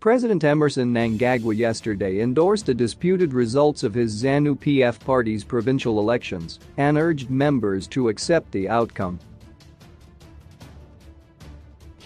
President Emmerson Mnangagwa yesterday endorsed the disputed results of his ZANU-PF party's provincial elections and urged members to accept the outcome.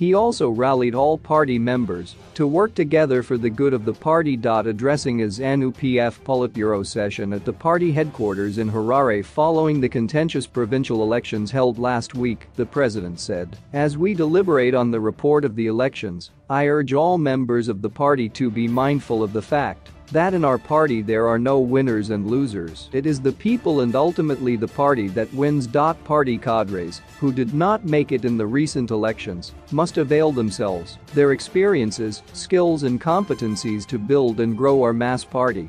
He also rallied all party members to work together for the good of the party. Addressing his ZANU-PF Politburo session at the party headquarters in Harare following the contentious provincial elections held last week, the president said, As we deliberate on the report of the elections, I urge all members of the party to be mindful of the fact that in our party there are no winners and losers. It is the people and ultimately the party that wins. Party cadres, who did not make it in the recent elections, must avail themselves, their experiences, skills and competencies to build and grow our mass party.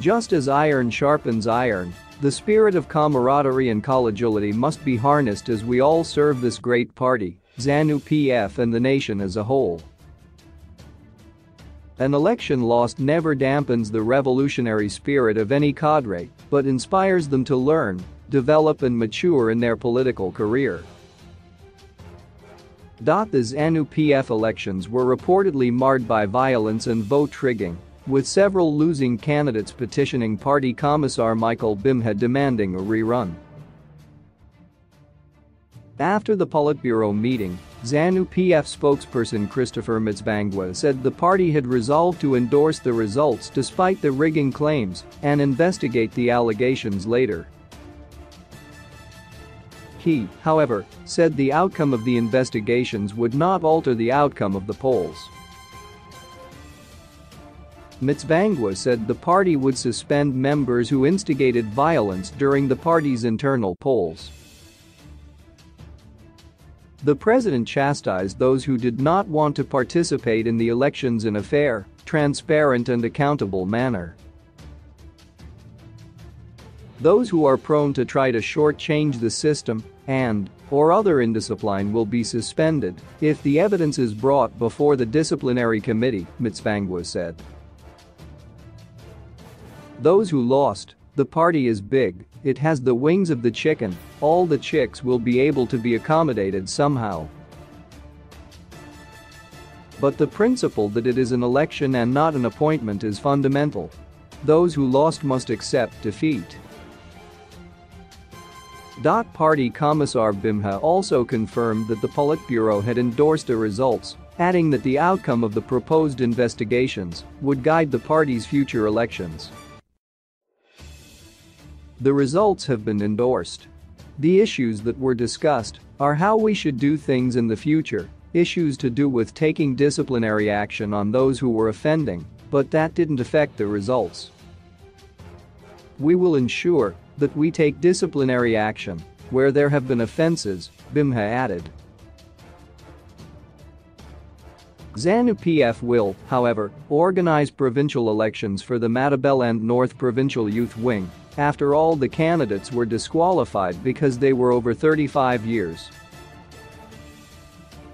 Just as iron sharpens iron, the spirit of camaraderie and collegiality must be harnessed as we all serve this great party, ZANU-PF and the nation as a whole. An election lost never dampens the revolutionary spirit of any cadre, but inspires them to learn, develop and mature in their political career. The ZANU-PF elections were reportedly marred by violence and vote rigging, with several losing candidates petitioning party commissar Michael Bimha demanding a rerun. After the Politburo meeting, ZANU-PF spokesperson Christopher Mutsvangwa said the party had resolved to endorse the results despite the rigging claims and investigate the allegations later. He, however, said the outcome of the investigations would not alter the outcome of the polls. Mutsvangwa said the party would suspend members who instigated violence during the party's internal polls. The president chastised those who did not want to participate in the elections in a fair, transparent and accountable manner. Those who are prone to try to shortchange the system and or other indiscipline will be suspended if the evidence is brought before the disciplinary committee, Mutsvangwa said. Those who lost, the party is big, it has the wings of the chicken, all the chicks will be able to be accommodated somehow. But the principle that it is an election and not an appointment is fundamental. Those who lost must accept defeat. Party Commissar Bimha also confirmed that the Politburo had endorsed the results, adding that the outcome of the proposed investigations would guide the party's future elections. The results have been endorsed. The issues that were discussed are how we should do things in the future, issues to do with taking disciplinary action on those who were offending, but that didn't affect the results. We will ensure that we take disciplinary action where there have been offenses, Bimha added. ZANU-PF will, however, organize provincial elections for the Matabeleland North Provincial Youth Wing after all the candidates were disqualified because they were over 35 years.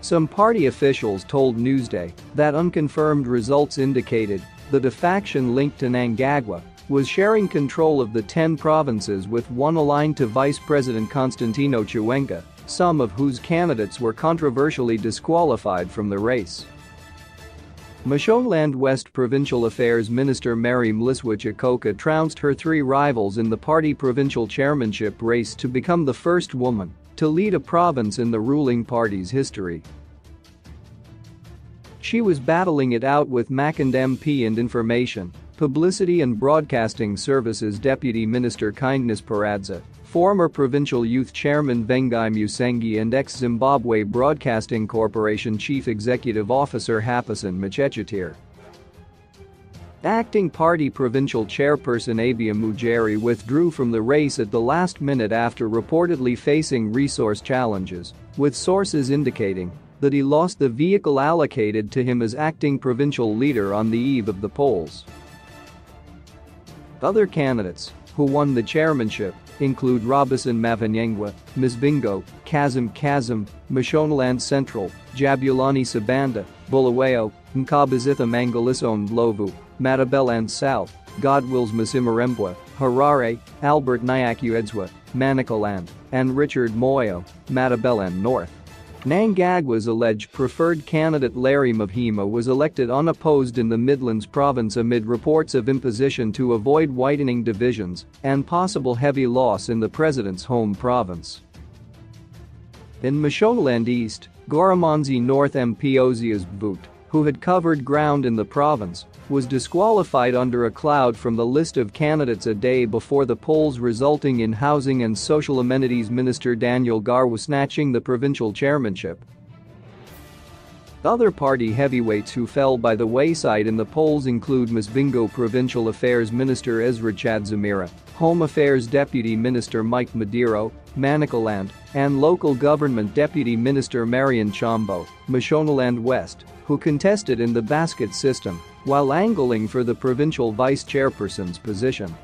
Some party officials told Newsday that unconfirmed results indicated that a faction linked to Mnangagwa was sharing control of the 10 provinces with one aligned to Vice President Constantino Chiwenga, some of whose candidates were controversially disqualified from the race. Mashonaland West Provincial Affairs Minister Mary Mliswa Chikoka trounced her three rivals in the party provincial chairmanship race to become the first woman to lead a province in the ruling party's history. She was battling it out with Makonde MP and Information, Publicity and Broadcasting Services Deputy Minister Kindness Paradza Former Provincial Youth Chairman Vengai Musengi and ex-Zimbabwe Broadcasting Corporation Chief Executive Officer Happison Muchechetere. Acting party provincial chairperson Abia Mujeri withdrew from the race at the last minute after reportedly facing resource challenges, with sources indicating that he lost the vehicle allocated to him as acting provincial leader on the eve of the polls. Other candidates who won the chairmanship include Robison Mavhenyengwa, Ms Bingo, Kazembe Kazembe, Mashonaland Central, Jabulani Sabanda, Bulawayo, Nkabazitha Mangalisone Ndlovu, Matabeleland South, Godwills Masimirembwa, Harare, Albert Nyakuedzwa, Manicaland, and Richard Moyo, Matabeleland North. Mnangagwa's alleged preferred candidate Larry Mavhima was elected unopposed in the Midlands province amid reports of imposition to avoid widening divisions and possible heavy loss in the president's home province. In Mashonaland East, Goromonzi North MP Ozias Bvute, who had covered ground in the province, was disqualified under a cloud from the list of candidates a day before the polls resulting in Housing and Social Amenities Minister Daniel Garwe snatching the provincial chairmanship. Other party heavyweights who fell by the wayside in the polls include Masvingo Provincial Affairs Minister Ezra Chadzamira, Home Affairs Deputy Minister Mike Madiro, Manicaland, and Local Government Deputy Minister Marion Chombo, Mashonaland West, who contested in the basket system while angling for the provincial vice chairperson's position.